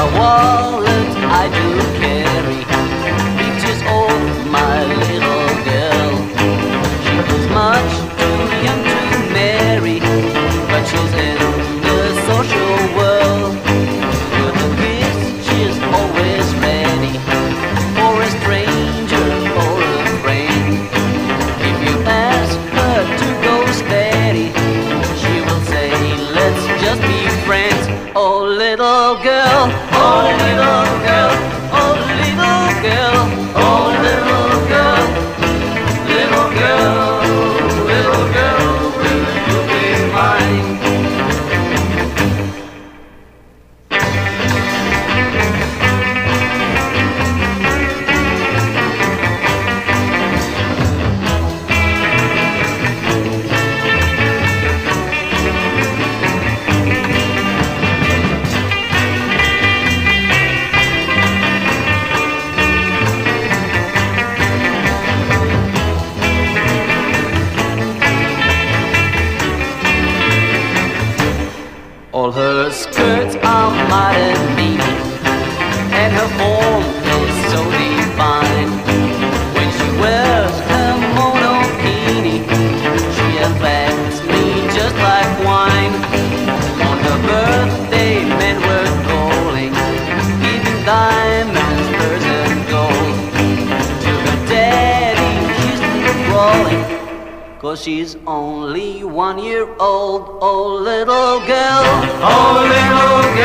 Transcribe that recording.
I walk Oh, little girl, oh, little girl. skirts are modern me, and her form. Cause she's only one year old, oh little girl, oh little girl.